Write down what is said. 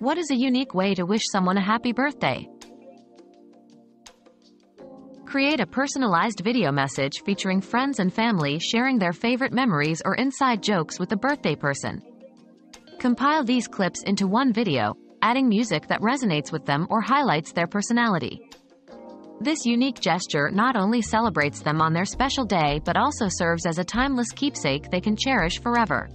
What is a unique way to wish someone a happy birthday? Create a personalized video message featuring friends and family sharing their favorite memories or inside jokes with the birthday person. Compile these clips into one video, adding music that resonates with them or highlights their personality. This unique gesture not only celebrates them on their special day but also serves as a timeless keepsake they can cherish forever.